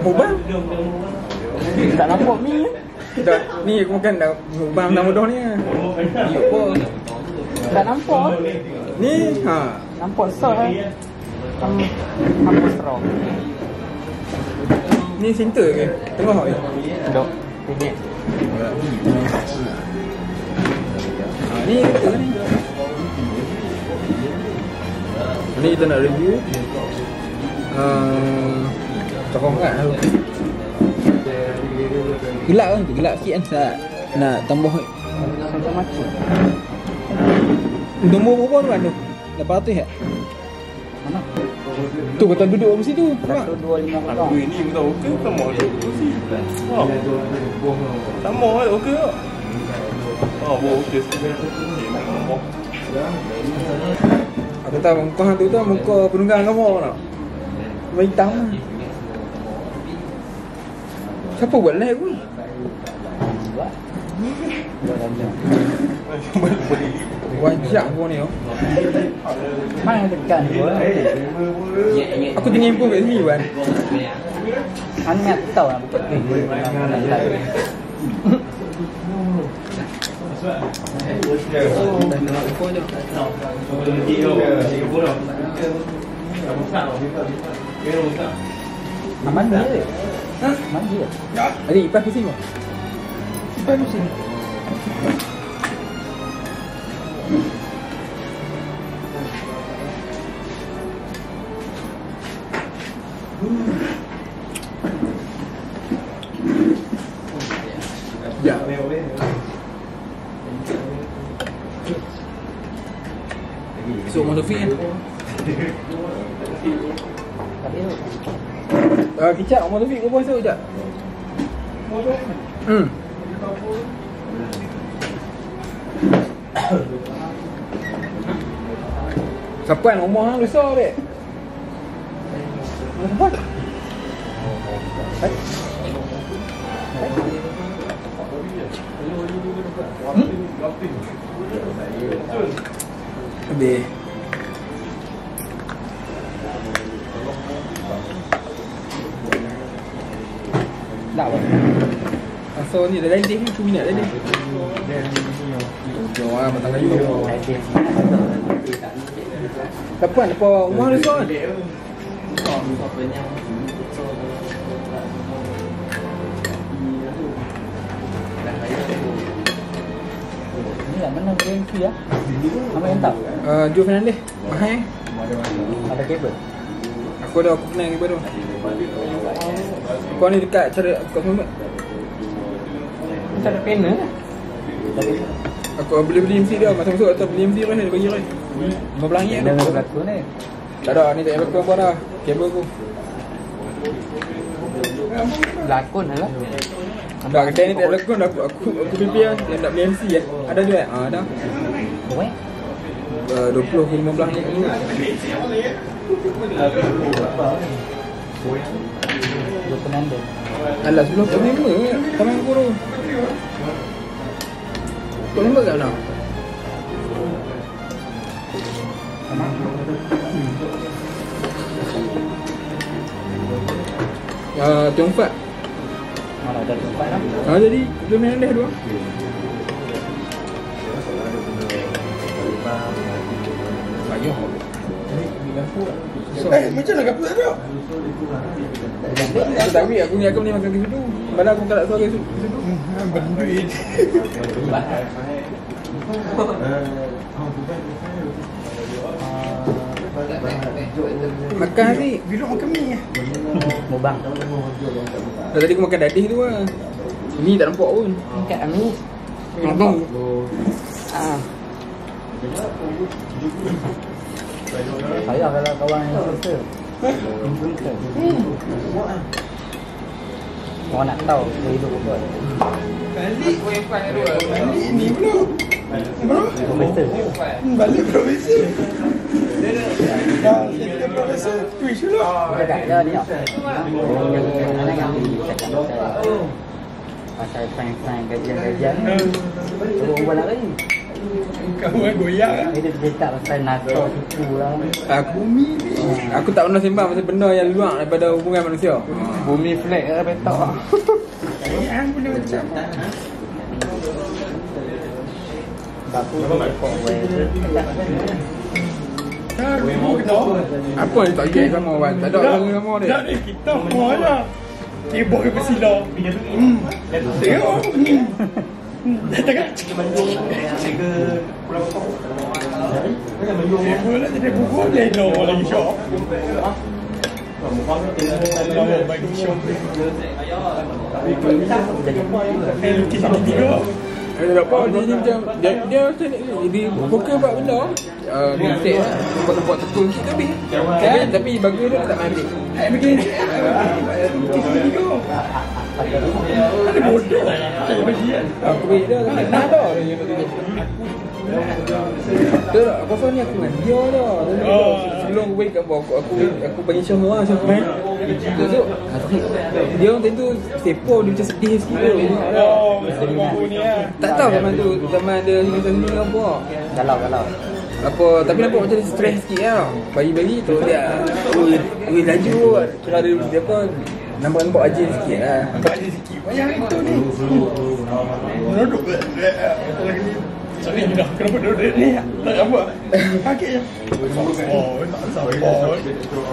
Mubang? Tak nampak mi. Dah, ni aku makan dah mubang nama dah ni. Ni apa? Tak nampak. Ni, ha. Nampak eh. Ham hampa straw. Ni center ke? Tengah ke? Dok. Ini. Ha, ni kita ni. Ni kita nak review. Uh, Cakap kan. Gelap kan? Gelap sikit kan? Nak, nak tambah Macam-macam. Nombor berapa tu kan tu? 800 ya? Mana? Tu kata duduk kat situ. Nampak? 125 orang. Wih ni pun tak okey sama tu. Ha. Sama lah okey tak? Ha, buat okey sikit. Aku tahu muka hantu tu muka penunggang kamu tak? Warna hitam lah. Siapa buat live pun? Wajak pun ni oh. Mana tekan gua? Aku tinggal pun kat sini kan. Hanya tahu nak buka tu. Aman dia. Ha? Aman dia. Ada ipas pusing kau? Apa musim? Kapan rumah hang besar dek? Kapan? Habis dah apa? So ni dah landing ni 2 minit landing Jom lah matang kayu Kapan apa rumah dia kan? Ni lah mana brand tu ya? Apa yang? Uh, Joe Fernandez Mahal eh Ada kabel. Aku dah aku kenal kepada Kau ni dekat cara kat Selamat Macam ada panel lah. Tapi Aku boleh beli MC dia Masa masuk atau beli MC dia bagi kan RM15 ada tu berlakon ni. Tak ada ni tak payah berlakon apa dah. Kabel aku. Berlakon lah. Tak kedai ni tak berlakon Aku aku aku pilih lah Yang nak beli MC kan Ada dia kan Ah ada. Boleh? uh, 20 ke 15 ni. Dua penanda. Alah sebelum kau member Tangan aku tu Kau member kat mana? Uh, Tiong Fat Mana ada tempat lah. Ah jadi Joe Fernandez tu ah. Payah So, Eh, macam mana kapal tak ada? aku tak ambil aku ni aku ni makan situ Mana aku tak nak suara situ Berduit. Makan ni Bila makan mi Mubang. Dah tadi aku makan dadih tu lah Ni tak nampak pun Kat Ami. Nampak Ah. Saya kalau kawan yang suka. Influencer. Orang nak tahu dia hidup apa. Balik Balik ni pula Bro Influencer. Balik profesor Dah, saya tak pernah rasa Twitch dulu Kita kat dia ni tau. Oh, yang kadang yang cakap pasal pasal sains-sains kajian-kajian ni. Terus ubah nak lagi. Kawan goyang lah Dia cerita pasal NASA suku lah. Aku mi Aku tak pernah sembang pasal benda yang luar daripada hubungan manusia. Bumi flat lah petak lah. Yang macam. Kok weh. Tak, aku kena Apa yang tak gay sama Wan? Tak ada orang sama dia. Tak ni, kita semua lah. Kebok ke pesila Hmm Hmm Hmm, Kebok lah jadi buku Leno lagi syok Lama bagi syok Eh, lukis ini tiga Eh, tak apa, dia, macam Dia, fokus buat benda uh, Dia set lah Tempat-tempat tekun sikit habis Kan? Tapi bagi dia tak main balik Eh, Ada bodoh Saya bagi kan Aku beri dia kan Nah dah dia yang dia Dia tak, aku rasa ni aku dengan dia Oh. Sebelum aku bagi kat aku, aku, aku bagi syah lah Syah main Besok Dia orang tentu Sepo dia macam sedih sikit tu ni lah Tak tahu zaman tu Zaman dia sini sini ke apa Galau galau. apa tapi nampak macam dia stres sikit lah bagi-bagi tu dia ui, ui laju kira dia, dia apa nampak-nampak aja sikit lah. Nampak dia sikit. Banyak itu ni. Duduk Sorry dah Kenapa duduk ni? Tak apa. Kakek je. Oh tak sabar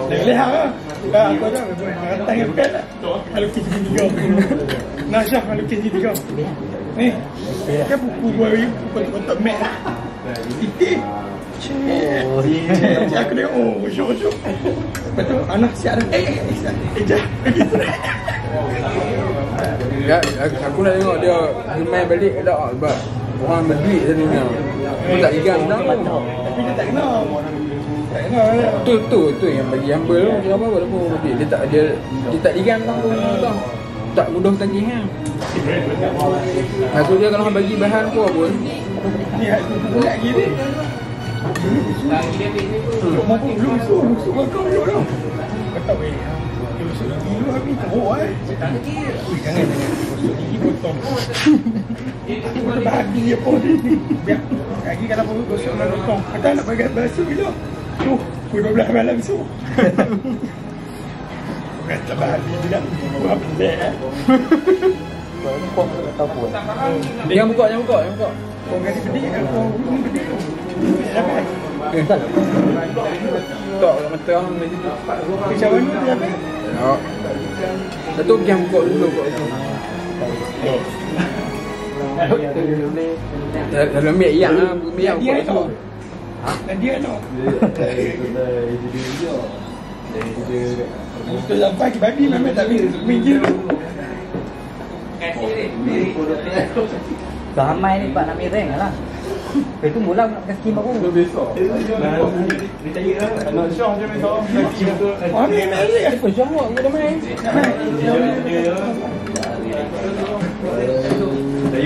Dia lihat lah. Dah aku dah Tangan pen lah Lukis segitiga Nasyah lukis segitiga Ni Kan buku gua ni Kotak-kotak mat lah. Titik Cik Oh, aku tengok Oh syok syok Lepas tu Anak siap dah Eh eh Eh jah ya, aku, aku nak tengok dia dia main balik ke tak sebab orang berduit tadi ni aku tak ikan dah Tapi dia tak kenal Tak lah tu tu tu yang bagi humble tu dia apa apa pun berduit dia tak dia dia tak ikan tau tau tak mudah tagih kan Maksud dia kalau bagi bahan pun pun Ni tu lagi ni Untuk mampu belum suruh Busuk kau dulu tau Kau tahu eh Dia busuk gigi dulu habis teruk eh Ui jangan jangan Busuk gigi potong Kau tu bahagia apa ni Biar Lagi kalau perut busuk nak potong Kata nak bagi basuh bila Tu Pukul 12 malam besok Kata bahagia bila Buat pelik eh Kok tak tahu pun. yang buka yang buka yang buka Kau kasi pedih kan Kau belum pedih tu Sampai eh Betul. tak kat mata orang ni situ Macam mana tu sampai tak Satu yang buka dulu kat situ Dalam ambil yang lah Ambil yang buka Dia situ tau Dan dia tau Betul sampai ke babi memang tak boleh minggir Ramai ni Pak nak rank lah. Lepas tu mula nak pakai skim baru. Oh ni menarik Apa Syah awak kena main. Tak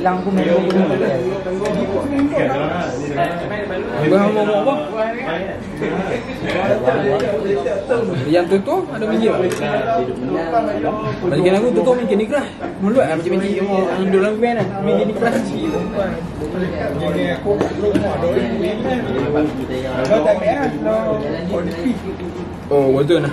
hilang pun dulu. Abang mau mau apa? Yang tu tu ada minyak. Bagi aku tu tu minyak ni keras. Mulut ah macam minyak yang dalam van ah. Minyak ni. Jadi aku belum ada Kau tak ambil lah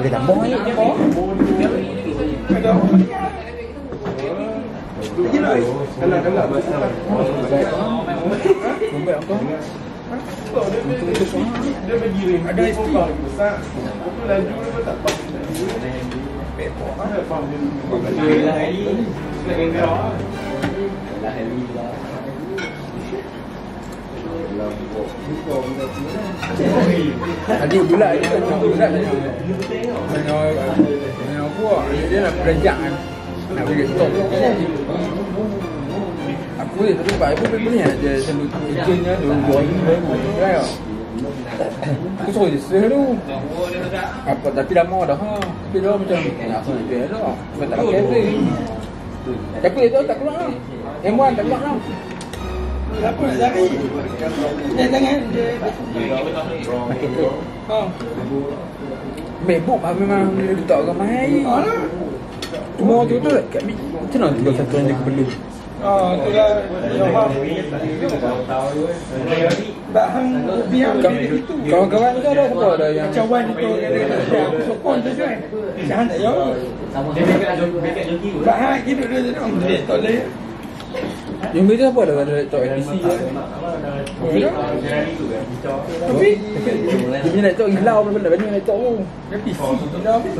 người đàn bói với lại anh là anh là mình cũng vậy không có ở đây không còn xa cũng là vui với tập bằng mẹ bỏ là bằng người là ấy là em đó là hay đi đó Adik bulat ni kan bulat tanya Tanya Tanya aku lah Dia nak beranjak kan Nak pergi stop Aku ni satu tempat Aku beli nak je Selalu kerjanya Dua dua lima Kan Aku suruh je seh tu Apa tapi dah mau dah ha Tapi dia macam Nak aku nak jual dah Aku tak pakai tu Tapi dia tu tak keluar lah M1 tak keluar lah Apa nak cari? Dia jangan dia Makin tu. Ha. MacBook lah memang Dia letak ramai Ha lah. Cuma tu tu kat mi- Macam mana tinggal satu yang dia kebelum Ha, tu lah yang ha. Bak hang biar gitu. Kawan-kawan kau ada apa ada yang Macam wan itu kata-kata aku sokong tu kan. Jangan tak jawab. Bak hang gitu dia tu. Dia tak boleh. Yang beza apa ada ada laptop PC je Tapi Dia punya laptop hilau pun benda? Banding laptop tu. Dia PC dah habis.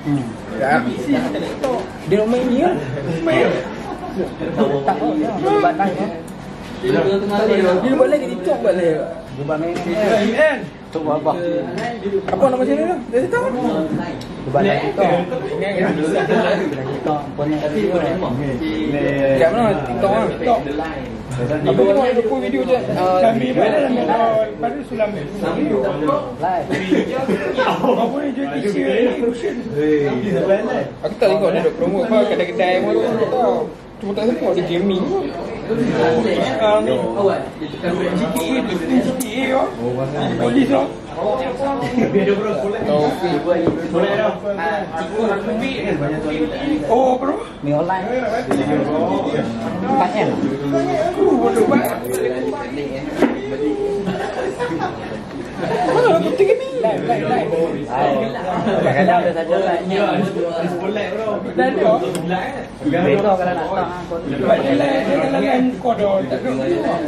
Hmm. Ya. Dia nak main ni lah Main. Tak tahu. Buat lain. Dia buat lagi TikTok buat lagi Buat main. Kan? Tu buat apa? Apa nama channel dia? Dia tahu Buat lain tu. Kita punya. Kat mana TikTok lah TikTok. Apa tengok ada pun video je uh, Kami pada pada sulam ni. Live. Apa ni jual t-shirt ni. Aku tak tengok dia duk promote apa kedai-kedai pun tu tak tahu Cuma tak tengok dia gaming pun ni. GTA tu GTA oh. Polis oh. Taufik bro. Mi online. 4M. Aku bodoh banget. Mana penting gaming Live live live. Kadang-kadang saja live. Kalau nak. Sebab dia dia tak.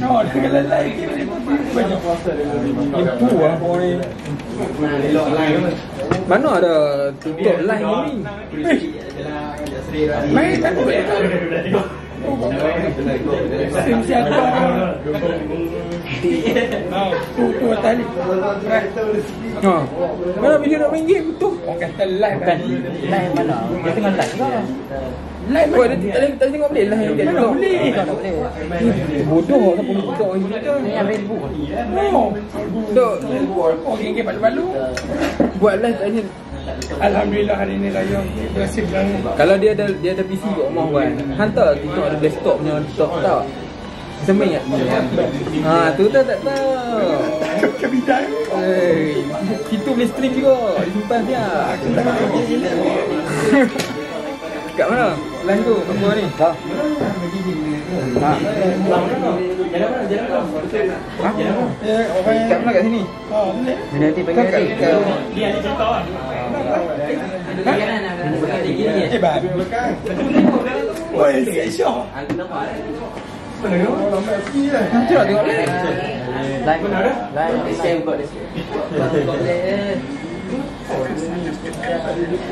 No, dia dia boleh. Ibu lah ni Mana ada tutup line ni Main tak boleh. Sim siapa? Ha, tu tu tadi. Ha. Mana bila nak main game tu? Orang kata live kan. live mana? Dia tengah live ke? Live ada tak tak tengok boleh lah dia tengok. boleh? Tak boleh. Bodoh siapa boleh tengok ini tu. Ni Facebook. No. Dok Orang game balu-balu. buat live sini. Alhamdulillah hari ni raya berhasil bilang Kalau dia ada dia ada PC kat rumah kan. Hantar TikTok ada desktop punya laptop tak? Sembing tak? Ha, tu tak tak tahu. kebidai. Eh, itu boleh stream juga. Disimpan dia. Kat mana? Line tu, apa ni? Ha. Ha? Ya, orang Kat mana kat sini? Ha, ni. Bila nanti Kau panggil kat, nanti. kat Eh, bang. Oi, Syah. Macam nak tengok live? Live. Live.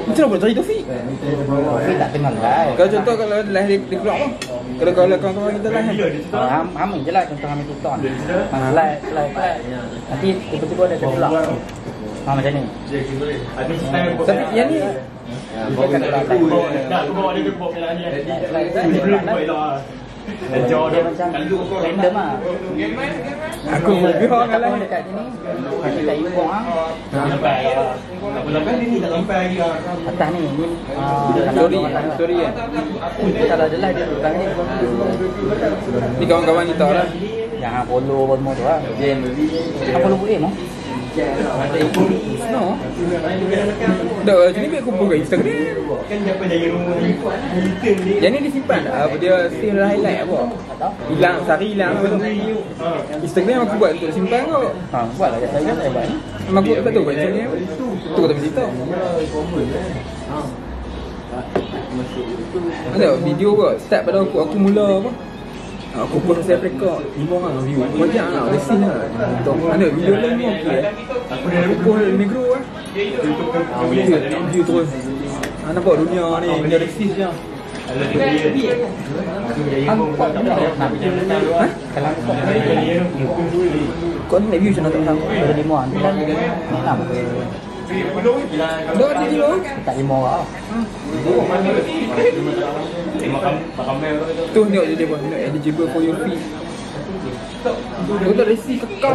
Macam mana boleh cari Taufik? Tapi tak tengah live. Kalau contoh kalau live dia, dia keluar apa? Kalau kalau kawan-kawan kita live Ha, ham, ham je lah contoh ham itu ton. Ha, live, live, live. Nanti tiba-tiba ada terkeluar. Ha, macam ni. Tapi yang ni Dia kan keluar live. Live, live, live. Dia macam random lah. Aku orang Letak live pohon dekat sini. Nanti kat import ah. Atas ni, ni. Ah, kalau Sorry, orang tak- sorry kan Kalau ada live dia tukang ni. Ni kawan-kawan kita lah Yang hang follow apa semua tu lah. Hang follow eh mau? No Dah macam ni biar kumpul kat Instagram Yang ni disimpan tak? Apa dia dalam highlight apa? Tak tahu. Hilang, sehari hilang apa tu Instagram aku buat untuk simpan kau Ha, buat lah saya saya buat ni. Memang aku tak tahu buat Instagram Tu kata tu Ada video ke? Start pada aku, aku mula apa? Aku post pasal Afrika Lima orang view Banyak lah, bersih lah. Tu, Ada video lain pun okey Aku post negro lah View, view terus. Ah, Nampak dunia ni, dunia resis je. Angkot tak? Nak nak Ha? Kalau angkot Kau ni nak view macam mana tak? Tahu Ada lima orang Kan Enam ke Dah ada je lah Tak lima orang Tu tengok je dia pun Tengok eligible for your fee Tu tak resi kekal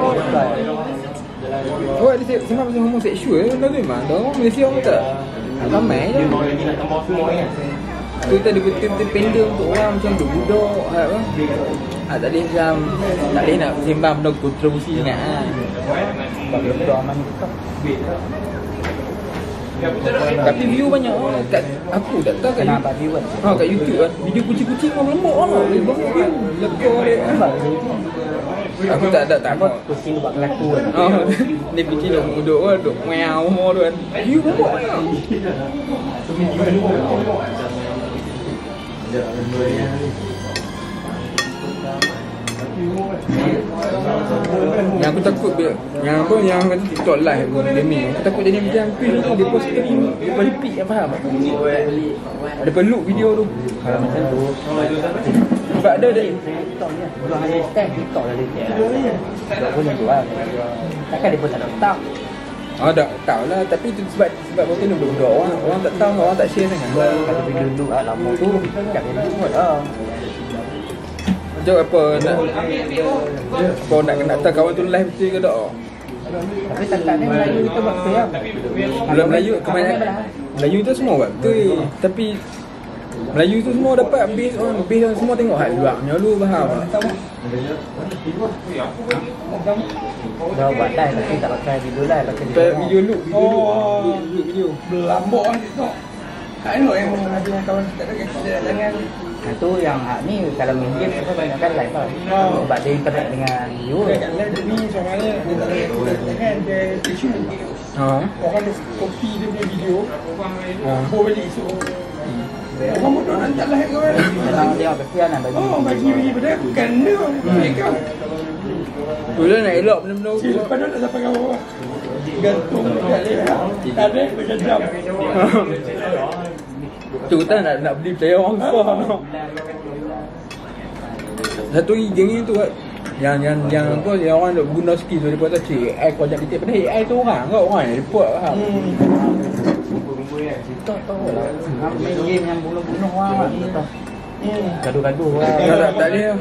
Oh ada se- sebab pasal homoseksual Dah tu memang Dah orang Malaysia orang tak Tak ramai je Tu tadi betul-betul pendek untuk orang macam kan ah, Tak boleh macam Tak boleh nak sembang benda kontroversi sangat kan Sebab dia budak aman ni Tapi view banyak. Oh, kat Aku tak tahu kat Kena YouTube dapat viewer Ha kat YouTube kan Video kucing-kucing orang lembut kan Banyak view Lekor dia. Aku tak tak tak Apa kucing buat kelakuan Oh, dia fikir duk duk kan, duk meow semua tu kan. View banyak banyak. Yang aku takut dia, yang apa yang kata TikTok live pun gaming. Aku takut jadi macam tu tu dia post stream dia repeat yang faham. Ada perlu video tu. Kalau macam tu Sebab ada dia TikTok ni Bukan hanya stand TikTok lah dia Tak macam tu lah Takkan dia pun tak ada tak Ah tak tahu lah tapi tu sebab sebab mungkin duduk budak orang orang tak tahu orang tak share sangat. Kata video dulu lah lama tu Tak ada buat lah Macam apa nak Kau nak nak tahu kawan tu live betul ke tak? Tapi tak ni Melayu kita buat tu ya Bulan Melayu kebanyakan Melayu tu semua buat betul Tapi Melayu tu semua dapat based on based on semua tengok hal luarnya lu faham tak? Dah buat live tapi tak pakai video live Pakai video video look video look Oh. video Berlambok lah TikTok Kak Elok yang ada yang kawan kita ada kita jangan Itu yang hak ni kalau main game kita banyak kan live lah. Oh. Sebab dia interact dengan viewer Kat live ni soalnya dia tak ada jangan dia tisu Ha. Orang dia copy dia punya video. Ha. Bawa balik so. Orang bodoh nak tak live kawan Memang dia kesian lah bagi Oh bagi bagi pada bukan dia Mereka. Tu lah nak elok benda-benda tu lepas tu nak sampai bawah Gantung kat leher Tak ada macam jam Tu kita nak nak beli player orang tau. Satu lagi geng ni tu kan yang yang yang apa yang orang duk guna skill tu depa tu cik AI kau jangan detect padahal AI tu orang ke orang yang report faham. Hmm TikTok tu lah main game yang bunuh-bunuh orang lah Gaduh-gaduh lah Tak tak tak boleh lah.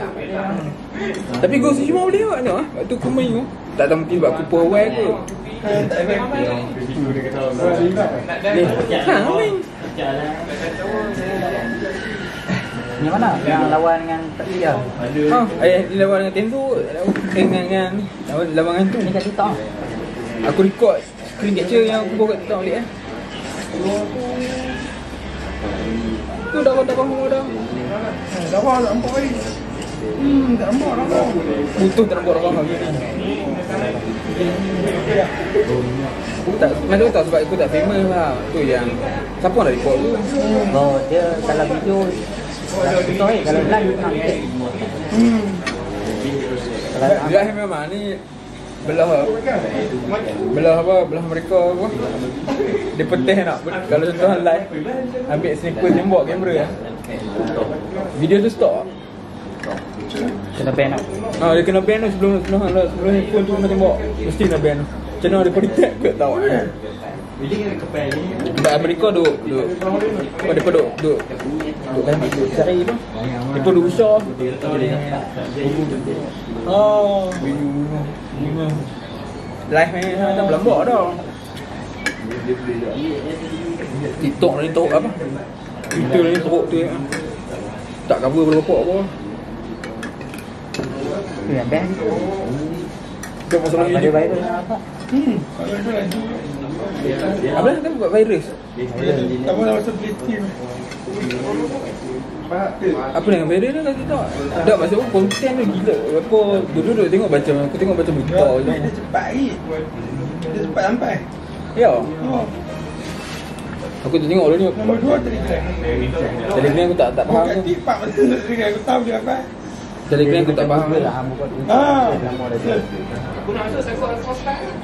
Tapi ghost cuma boleh buat tengok ah. Waktu aku main tu. Tak tahu mungkin aku poor aware ke. Eh, Tak efektif Ni, ha Yang mana? Yang lawan dengan Tertia Ha, ayah ni lawan dengan Tendo, dengan dengan ni, lawan lawan dengan tu. Ni kat TikTok Aku record screen capture yang aku bawa kat TikTok balik eh. Tu dah dah dah dah. Dah faham tak nampak lagi Hmm tak nampak dah Butuh tak nak buat orang lagi ni. Tak, tu tak sebab aku tak famous lah. Tu yang siapa nak record tu? Oh, dia kalau video TikTok ni, kalau live dia nak ambil Hmm Dia memang ni belah belah apa? Belah mereka apa? Dia petih nak kalau contoh live ambil sniper tembak kamera video tu stop kena ban lah. Ha, dia kena ban tu sebelum sebelum sebelum handphone tu kena tembak mesti kena ban tu. Macam mana dia detect ke tahu Sebab mereka duk duk. Apa dia duk duk. Duk kan duk cari tu. Dia duk usah. Oh. Live ni macam belambak dah. TikTok ni teruk apa? Twitter ni teruk tu ya. Tak cover berapa apa. Yang ban Dia masalah Ada ni viral. Apa Hmm. lagi Apa? Dia buat virus? Tak mahu macam platin Apa dengan virus ni kat TikTok Tak maksud aku konten tu gila. Apa Dulu-dulu tengok baca Aku tengok baca berita je. Dia cepat lagi. Dia cepat sampai. Ya. Oh. Aku tu tengok dulu. Ni Nombor dua Telegram Telegram aku tak tak faham Bukan tipak betul. Telegram aku tahu dia apa. Telegram aku tak faham tu. Lah hamba buat Ah Nama dia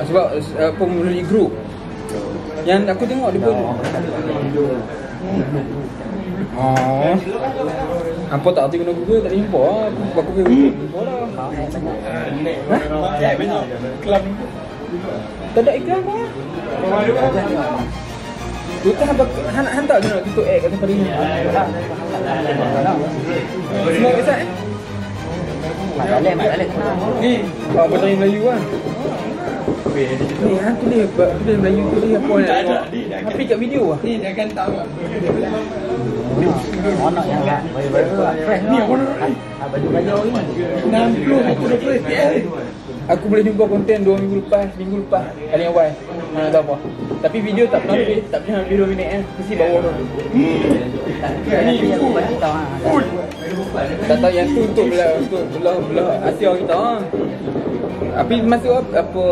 Sebab apa melalui grup Yang aku tengok dia pun Oh. Apa tak arti guna Google tak info lah. Aku pergi Google info lah. Banyak. Kelam. Tak ada iklan apa? Tu kan apa han hantar je nak tutup air kat tempat ini. Semua kisah eh? Mak Dalek, Mak Dalek. Ni, oh, petani Melayu kan. Ni han tulis tulis Melayu tulis apa ni? Tak ada, ni Tapi kat video ah. Ni dia akan tahu. Anak yang tak baru-baru lah. Fresh Ni lah. apa nak ni? Ah, Baju-baju ini. 60 aku dah. Aku boleh jumpa konten 2 minggu lepas, minggu lepas. Kali yang awal. Mana tahu apa. Tapi video tak pernah lebih, tak pernah lebih 2 minit eh. Mesti bawah tu. Ni aku bagi tahu ah. Tak tahu yang tu untuk belah untuk belah belah Asia kita ah. Tapi masuk apa, apa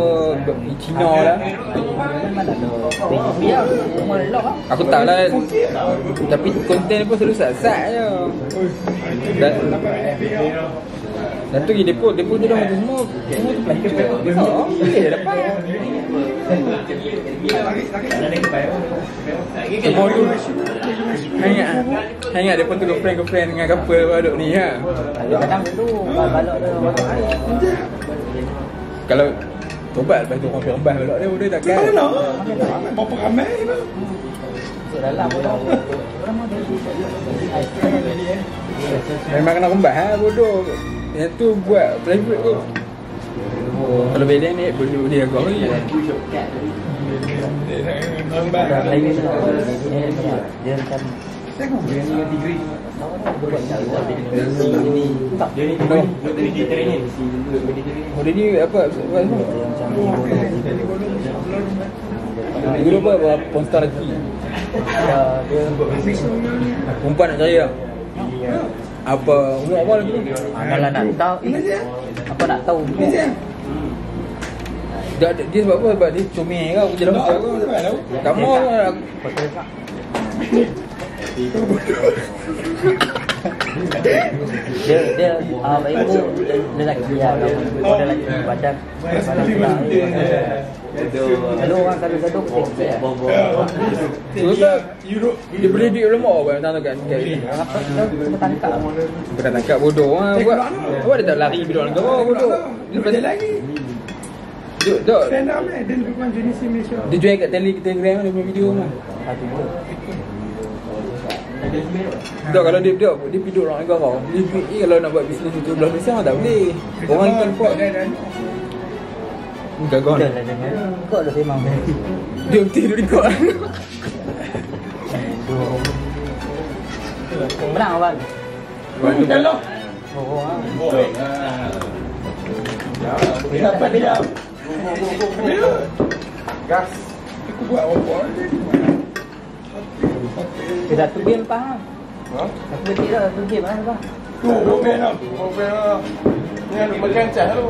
Cina lah. Ah. Aku tak lah Tapi konten pun selalu sat-sat je Dan Dan tu dia pun Dia pun dia dah macam semua Semua tu Dia tak Boleh dah dapat Hangat Hangat dia pun tu girlfriend-girlfriend Dengan couple duduk ni ha Kadang-kadang tu balok dia air. Kalau Tobat lepas tu orang rembas balok dia Dia takkan Mana nak? Berapa ramai dalam ada. Memang kena rembas ha bodoh Yang tu buat private tu Kalau bedeng ni boleh boleh tu. Dia macam dia ni degree. Dia ni dia. Oh dia ni apa? Apa Macam Guru apa? Apa? Ponstar lagi. Dia dia Perempuan nak cari lah. Apa? Umur apa lagi? Tu kalau nak tahu? Apa nak tahu dia, dia, dia sebab apa? Sebab dia comel kau kerja dalam Aku tak tahu. Kamu Betul tak? dia dia ah baik tu. Dia lelaki ya dia lelaki badan badan pula kalau orang kalau gaduh ya Terus tak Dia boleh duit lama apa yang apa kita tangkap. Bukan tangkap bodoh ha. Buat Buat dia tak lari bila orang negara bodoh. Dia Dia lagi. Dia, dia, Stand up ni. Dia lebih kurang jenis si Malaysia. dia jual kat tele telegram dia punya video tu satu Tak kalau dia dia dia piduk orang negara. Dia duit ni kalau nak buat bisnes itu belah Malaysia tak boleh. Orang pot. Gagal. Betul lah dengan kau dah memang Dia mesti dia rekod. menang abang Bantu Kalau. oh ah. Dapat dia. Bila? Gas. Aku buat apa ni? kita tu game faham Ha? aku betul dah tu game lah bang Tu, Robin lah. Mobil ni ada makan cah tu.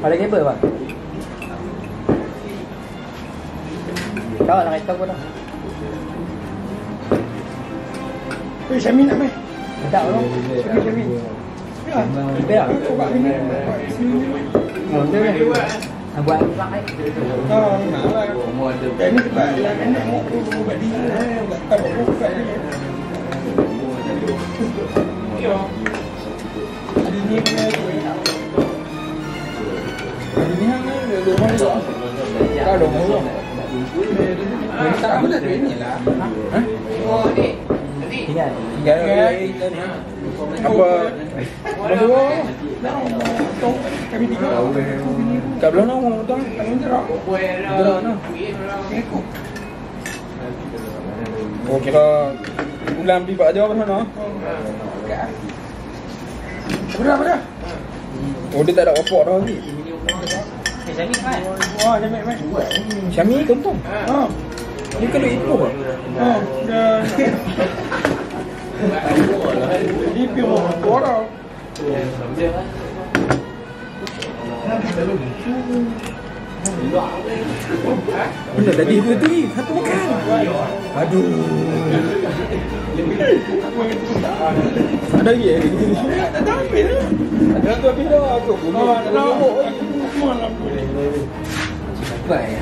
ada kabel bang Kau nak apa dah? Eh, Syami nak main? Tak bro. Syami, Syami. Ya. Berak. Kau buat ni. Oh, betul kan? Nak buat apa kan? Oh, nak lah. Dan ni sebab yang anak aku buat dia. Tak apa buat dia. Ada ni punya tu. Ini hang ni Tak tak duit ni lah. Ha? Apa? Berdua. Kami tiga. Kat belah mana orang jerak. Belah mana? Ikut. Oh kira bulan beli bak jawab mana? Berapa dah? Oh dia tak ada opok dah lagi. Wah, dia main main. Syami confirm. Ha. Dia kena itu ke? Ha, dah. Dia pergi mau orang. Benar tadi itu tadi satu makan. Aduh. Ada lagi eh? Tak tahu ambil lah. Ada tu habis dah aku. Oh, tak tahu. Malam boleh. Baik.